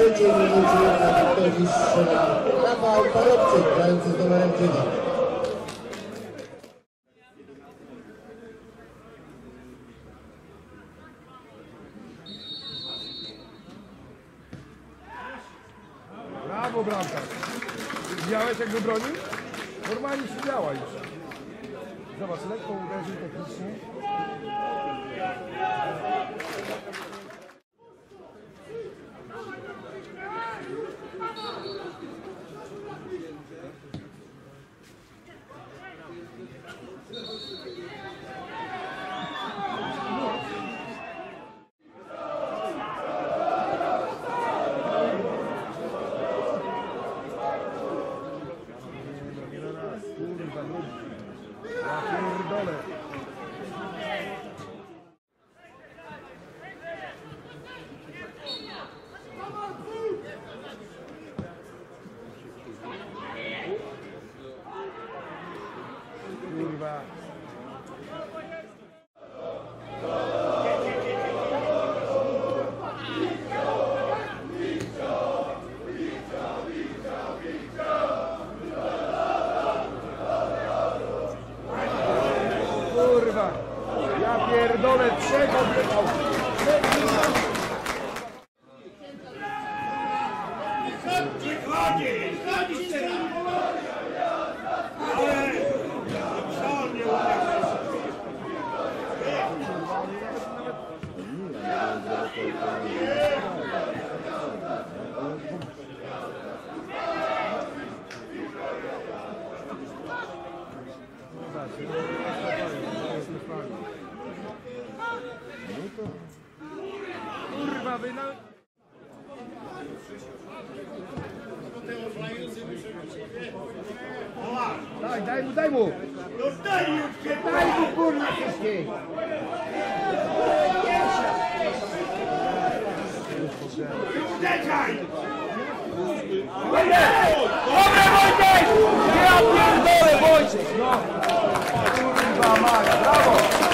trzeciej minucie na Wiktorii strzela Rafał Parobczyk, grający z numerem 9. Brawo, bramka. Widziałeś jak wybronił? Normalnie siedziała już. Zobacz, lekko uderzył technicznie. Kurwa, no. Ja pierdolę. Kurwa. Kurwa. Ja pierdolę Daj, daj mu, daj mu! Daj mu, kurwa, wcześniej! Dobre, Wojtek! Ja pierdolę, Wojciech, no! Kurwa, Maria, brawo!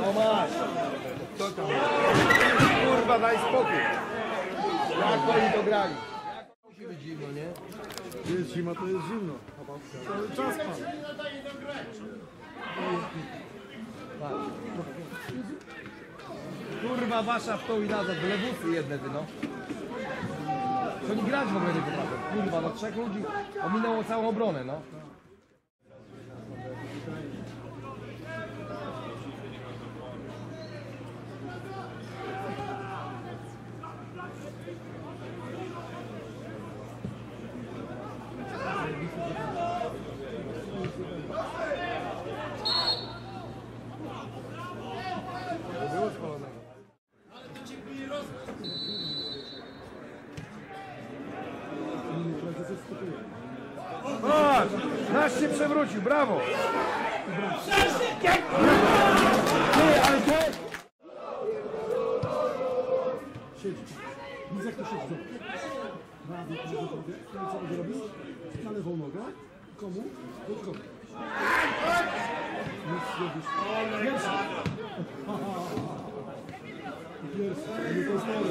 No masz. Co tam? Kurwa, daj spokój. Jak oni to grali? Musi być zimno, nie? Jest zima, to jest zimno. Cały czas pan. Kurwa, wasza w tą i nazad, lewusy jedne ty, no. To oni grać w ogóle nie potrafią. Kurwa, no trzech ludzi ominęło całą obronę, no. To było spalonego. Patrz! Nasz się przewrócił, brawo! Ty, ale to... Siedź. Widzę jak to siedzi. Zobacz. Prawy. No i co będzie robił? Na lewą nogę. Komu? Wojtkowi. Nic zrobisz. Pierwszy. Pierwszy. Nie pozwolę.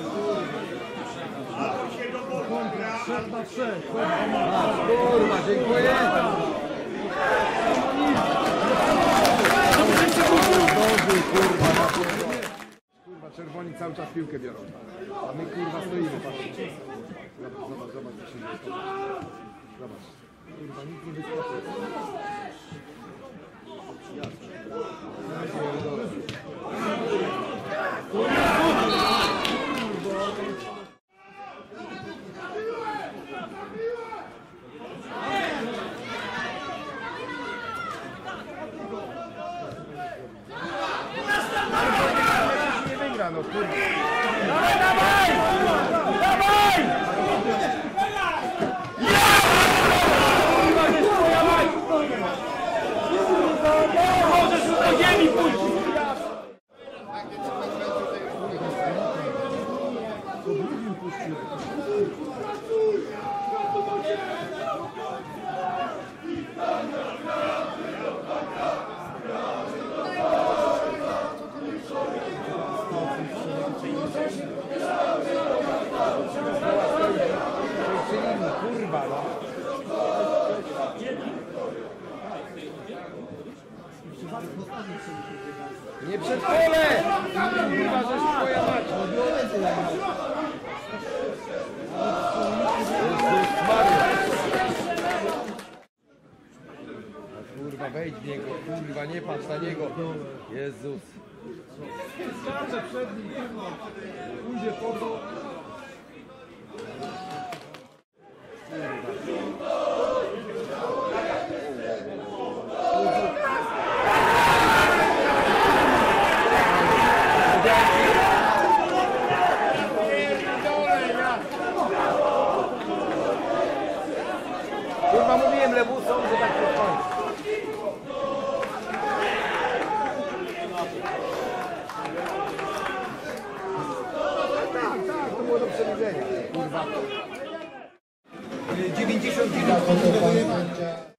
Kontra. Trzech na trzech. Kurwa, dziękuję! Cały czas piłkę biorą. A my kurwa stoimy, patrzcie. Zobacz, zobacz, zobacz co się dzieje. Zobacz. Kurwa, nikt nie wyskoczy. Nie no kurwa. Oblivion Nie przed pole! Kurwa, żeś twoja mać. Jezus Maria. Kurwa, wejdź w niego, kurwa, nie patrz na niego. Jezus. Skacze przed nim, kurwa. Pójdzie po to. Przewidzenia. Kurwa. 90 Na fotopan sędzia